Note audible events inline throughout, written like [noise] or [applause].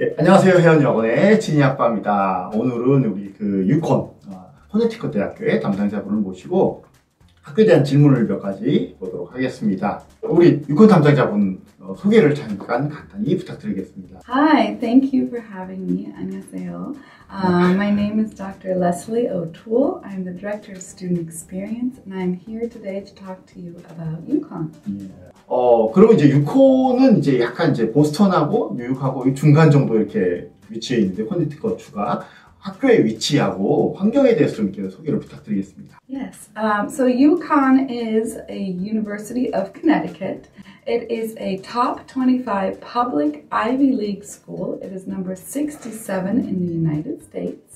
네, 안녕하세요. 해연여고의 진희 아빠입니다. 오늘은 우리 그 유콘, 어, 코네티컷 대학교의 담당자분을 모시고 학교에 대한 질문을 몇 가지 보도록 하겠습니다. 우리 유콘 담당자분 어, 소개를 잠깐 간단히 부탁드리겠습니다. Hi, thank you for having me. 안녕하세요. Um, my name is Dr. Leslie O'Toole. I'm the Director of Student Experience, and I'm here today to talk to you about UConn. 어, 그러면 이제 유콘은 이제 약간 이제 보스턴하고 뉴욕하고 이 중간 정도 이렇게 위치해 있는데 코네티컷 주가 학교의 위치하고 환경에 대해서 좀 이렇게 소개를 부탁드리겠습니다. Yes, um, so UConn is a University of Connecticut. It is a top 25 public Ivy League school. It is number 67 in the United States.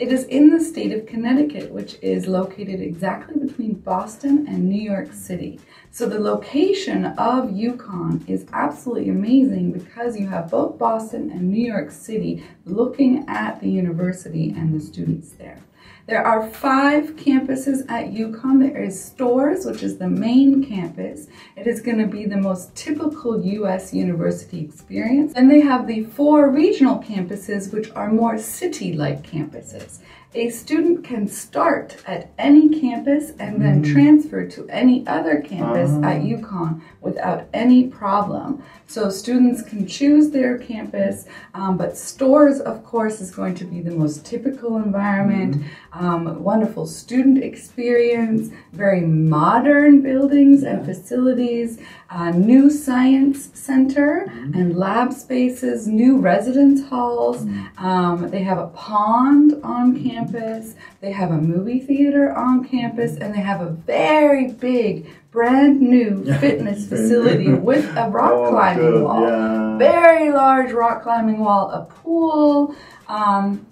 It is in the state of Connecticut, which is located exactly between Boston and New York City. So the location of UConn is absolutely amazing because you have both Boston and New York City looking at the university and the students there. There are five campuses at UConn. There is Storrs, which is the main campus. It is going to be the most typical U.S. university experience. And they have the four regional campuses, which are more city-like campuses. A student can start at any campus and then transfer to any other campus at UConn without any problem. So students can choose their campus, um, but Storrs, of course, is going to be the most typical environment. Um, wonderful student experience, very modern buildings and facilities, uh, new science center and lab spaces, new residence halls. Um, they have a pond on campus. They have a movie theater on campus, and they have a very big, brand new [laughs] fitness facility with a rock Oh, climbing good, wall. yeah. Very large rock climbing wall, a pool. Um,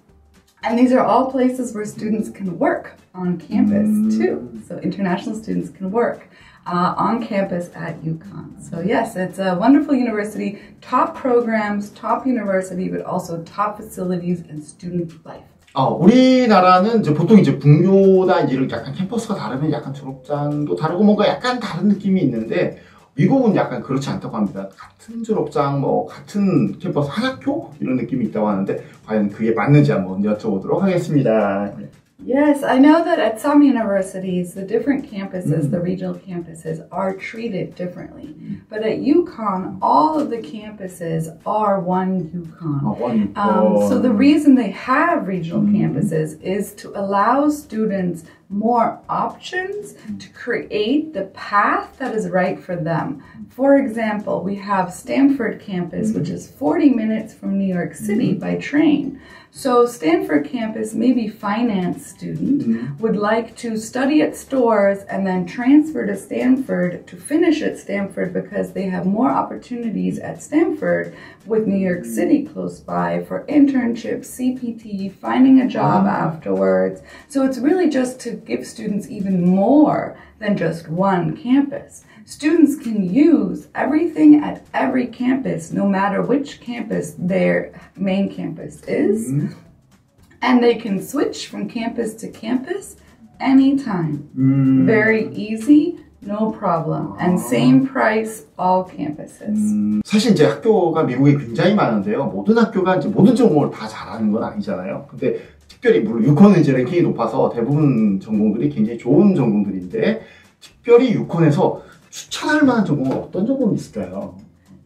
and these are all places where students can work on campus too. So international students can work uh, on campus at UConn. So yes, it's a wonderful university, top programs, top university, but also top facilities and student life. 어, 우리나라는 이제 보통 이제 이제 이렇게 약간 캠퍼스가 다르면 약간 졸업장도 다르고 뭔가 약간 다른 느낌이 있는데 미국은 약간 그렇지 않다고 합니다. 같은 졸업장, 뭐 같은 캠퍼스 한 학교 이런 느낌이 있다고 하는데 과연 그게 맞는지 한번 여쭤보도록 하겠습니다. Yes, I know that at some universities, the different campuses, mm. the mm-hmm. regional campuses, are treated differently. But at UConn, all of the campuses are one UConn. Oh, one. Um, so the reason they have regional mm. campuses is to allow students more options to create the path that is right for them. For example, we have Stamford campus, which is 40 minutes from New York City mm-hmm. by train. So Stamford campus, maybe finance student mm-hmm. would like to study at Storrs and then transfer to Stamford to finish at Stamford because they have more opportunities at Stamford with New York mm-hmm. City close by for internships, CPT, finding a job afterwards. So it's really just to give students even more than just one campus. Students can use everything at every campus, no matter which campus their main campus is. And they can switch from campus to campus anytime. 음, Very easy, no problem. And same price, all campuses. 음, 사실 이제 학교가 미국에 굉장히 많은데요. 모든 학교가 이제 모든 전공을 다 잘하는 건 아니잖아요. 근데 특별히 물론 유콘은 이제 랭킹이 높아서 대부분 전공들이 굉장히 좋은 전공들인데 특별히 유콘에서 추천할 만한 전공은 어떤 전공이 있을까요?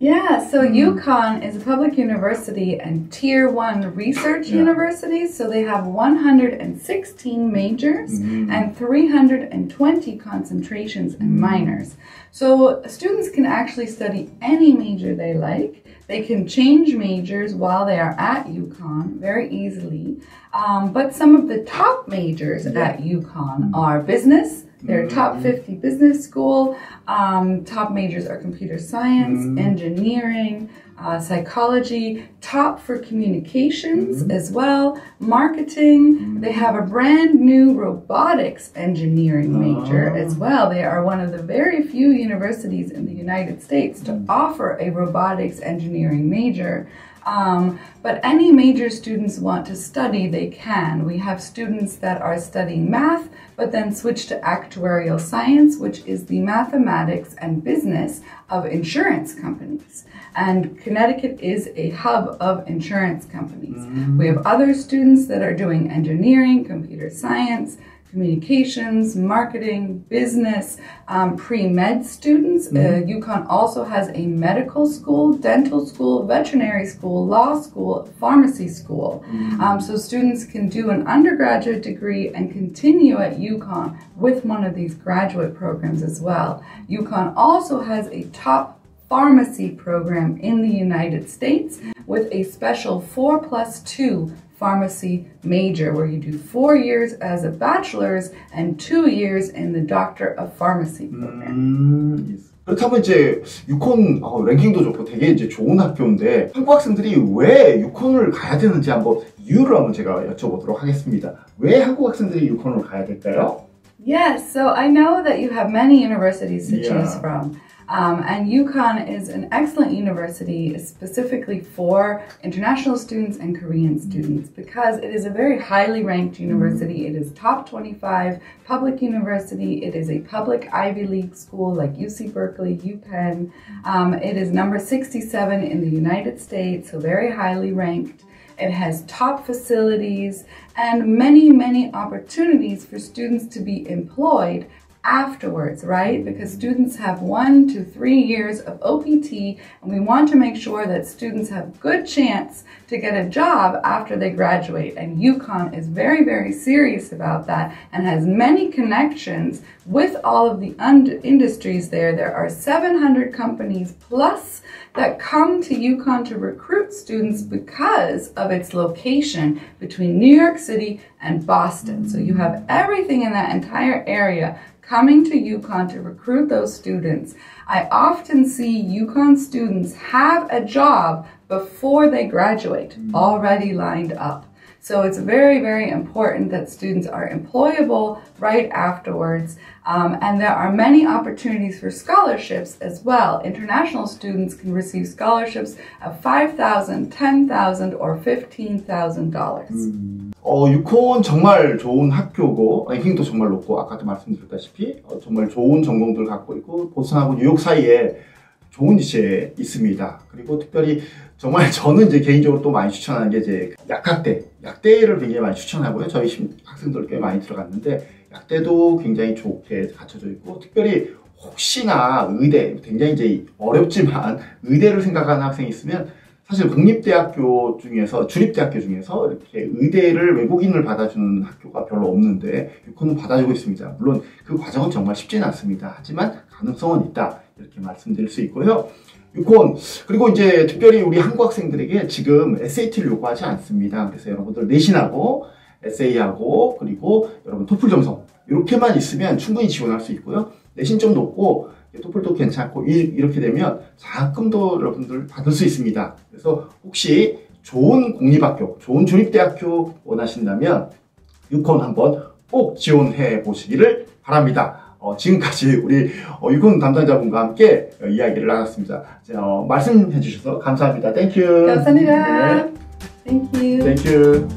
Yeah, so UConn is a public university and tier one research Yeah. university. So they have 116 majors and 320 concentrations and minors. So students can actually study any major they like. They can change majors while they are at UConn very easily. Um, but some of the top majors at UConn are business. They're top 50 business school. Um, top majors are computer science, engineering, uh, psychology, top for communications mm-hmm. as well, marketing. Mm-hmm. They have a brand new robotics engineering ah. major as well. They are one of the very few universities in the United States to mm. offer a robotics engineering major. Um, but any major students want to study, they can. We have students that are studying math, but then switch to actuarial science, which is the mathematics and business of insurance companies. And Connecticut is a hub of insurance companies. Mm-hmm. We have other students that are doing engineering, computer science, communications, marketing, business, um, pre med students. Mm-hmm. Uh, UConn also has a medical school, dental school, veterinary school, law school, pharmacy school. Mm-hmm. Um, so students can do an undergraduate degree and continue at UConn with one of these graduate programs as well. UConn also has a top pharmacy program in the United States with a special 4 plus 2 pharmacy major where you do four years as a bachelor's and two years in the doctor of pharmacy program. 음, 그렇다면 이제 유콘 어, 랭킹도 좋고 되게 이제 좋은 학교인데 한국 학생들이 왜 유콘을 가야 되는지 한번 이유를 한번 제가 여쭤보도록 하겠습니다. 왜 한국 학생들이 유콘을 가야 될까요? Yes, so I know that you have many universities to yeah. choose from. Um, and UConn is an excellent university specifically for international students and Korean students because it is a very highly ranked university. It is top 25 public university. It is a public Ivy League school like UC Berkeley, UPenn. Um, it is number 67 in the United States, so very highly ranked. It has top facilities and many, many opportunities for students to be employed afterwards, right? Because students have one to three years of OPT, and we want to make sure that students have good chance to get a job after they graduate. And UConn is very, very serious about that and has many connections with all of the industries there. There are 700 companies plus that come to UConn to recruit students because of its location between New York City and Boston. So you have everything in that entire area coming to UConn to recruit those students. I often see UConn students have a job before they graduate mm. already lined up. So it's very, very important that students are employable right afterwards. Um, and there are many opportunities for scholarships as well. International students can receive scholarships of $5,000, $10,000, or $15,000. 음. 어, 유콘 정말 좋은 학교고, 랭킹도 정말 높고, 아까도 말씀드렸다시피, 어, 정말 좋은 전공들 갖고 있고, 보스턴하고 뉴욕 사이에 좋은 위치에 있습니다. 그리고 특별히 정말 [laughs] 저는 이제 개인적으로 또 많이 추천하는 게 이제 약학대, 약대를 굉장히 많이 추천하고요. 저희 학생들 꽤 많이 들어갔는데 약대도 굉장히 좋게 갖춰져 있고 특별히 혹시나 의대 굉장히 이제 어렵지만 [laughs] 의대를 생각하는 학생이 있으면 사실 국립대학교 중에서 주립대학교 중에서 이렇게 의대를 외국인을 받아주는 학교가 별로 없는데 유코는 받아주고 있습니다. 물론 그 과정은 정말 쉽지는 않습니다. 하지만 가능성은 있다 이렇게 말씀드릴 수 있고요. 유콘 그리고 이제 특별히 우리 한국 학생들에게 지금 SAT를 요구하지 않습니다. 그래서 여러분들 내신하고 에세이하고 그리고 여러분 토플 점성 이렇게만 있으면 충분히 지원할 수 있고요. 내신 좀 높고 토플도 괜찮고 이렇게 되면 장학금도 여러분들 받을 수 있습니다. 그래서 혹시 좋은 공립학교, 좋은 주립대학교 원하신다면 유콘 한번 꼭 지원해 보시기를 바랍니다. 어, 지금까지 우리 어, 유콘 담당자분과 함께 어, 이야기를 나눴습니다. 어, 말씀해 주셔서 감사합니다. 땡큐. 감사합니다. 네. Thank you.